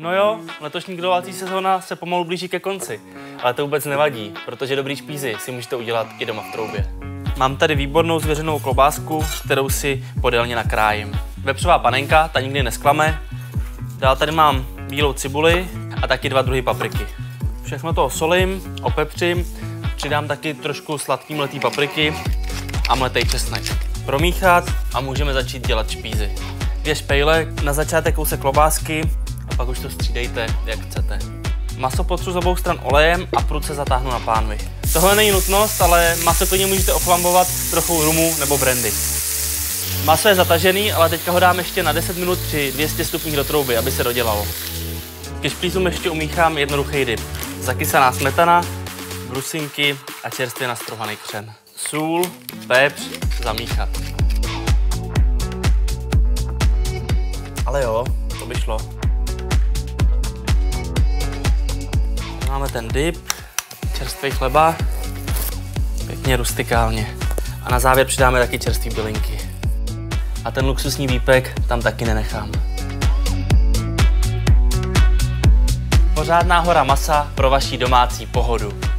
No jo, letošní grilovací sezóna se pomalu blíží ke konci, ale to vůbec nevadí, protože dobrý špízy si můžete udělat i doma v troubě. Mám tady výbornou zvěřenou klobásku, kterou si podélně nakrájím. Vepřová panenka, ta nikdy nesklame. Dál tady mám bílou cibuli a taky dva druhy papriky. Všechno to osolím, opepřím, přidám taky trošku sladký mletý papriky a mletý česnek. Promíchat a můžeme začít dělat špízy. Dvě špejle, na začátek kousek klobásky pak už to střídejte, jak chcete. Maso potřu z obou stran olejem a pruce zatáhnu na pánvi. Tohle není nutnost, ale maso klidně můžete oflambovat trochu rumu nebo brandy. Maso je zatažený, ale teďka ho dám ještě na 10 minut při 200 stupních do trouby, aby se dodělalo. Ke šplízům ještě umíchám jednoduchý dip. Zakysaná smetana, brusinky a čerstvě nastrohaný křen. Sůl, pepř, zamíchat. Ale jo, to by šlo. Máme ten dip, čerstvý chleba, pěkně rustikálně. A na závěr přidáme taky čerstvé bylinky. A ten luxusní výpek tam taky nenechám. Pořádná hora masa pro vaši domácí pohodu.